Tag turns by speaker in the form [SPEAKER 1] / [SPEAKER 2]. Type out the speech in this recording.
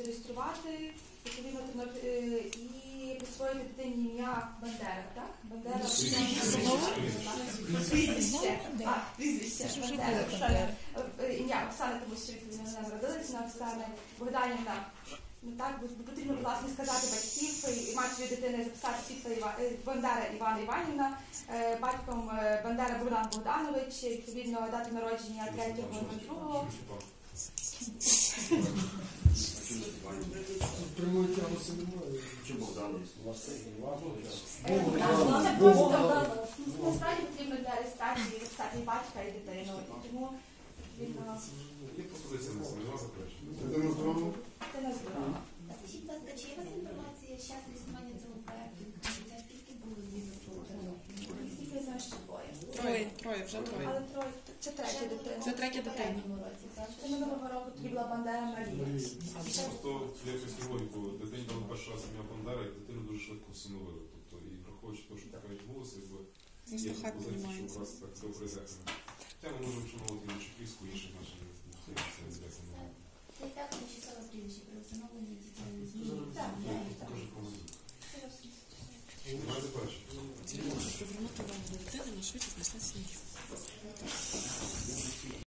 [SPEAKER 1] зареєструвати відповідно Тернопіль- е, і присвоїти дитині ім'я Бандера, так? Бандера прізвище. А, прізвище. Оксана.
[SPEAKER 2] Бандера.
[SPEAKER 1] Е, е, Ім'я Оксана, тому що вона народилася на Оксани Богданівна. Ну так, бо потрібно, власне, сказати батьків і матері дитини записати світла Іва... Бандера Івана Іванівна, батьком Бандера Богдан Богданович, відповідно дати народження 3.02.
[SPEAKER 3] Чи Богдан?
[SPEAKER 1] Е, Це просто насправді потрібно для реєстрації і батька і дитину. Тому відповідно
[SPEAKER 4] Є пропозиція на заперечень.
[SPEAKER 5] Дитина здорова.
[SPEAKER 1] дитина здорова.
[SPEAKER 6] А скажіть, будь ласка, чи є у вас інформація з часу існування цього проекту? Відкриття скільки було діток у Тернополі?
[SPEAKER 1] Наскільки я знаю, що двоє.
[SPEAKER 2] Троє, троє, вже троє.
[SPEAKER 1] Але троє це третя дитина.
[SPEAKER 2] Це третя дитина.
[SPEAKER 6] попередньому році, так?
[SPEAKER 1] Це минулого року тоді була Бандера Марія.
[SPEAKER 4] Просто я якусь логіку, дитину дуже швидко всиновили. Тобто, і враховуючи те, що така відбулося, якби
[SPEAKER 2] Просто
[SPEAKER 4] є
[SPEAKER 2] хай
[SPEAKER 4] пропозиція, що
[SPEAKER 2] приймається.
[SPEAKER 4] у вас так добре зекне. Хоча ми можемо вшановувати і Чеківську, і інших наших це не зрекне.
[SPEAKER 6] Це і так тимчасове прізвище при встановленні дітей зміни.
[SPEAKER 1] Так,
[SPEAKER 4] Покажи помилку. Немає заперечень.
[SPEAKER 2] Привернути увагу дитини на швидше знайшла сім'ю.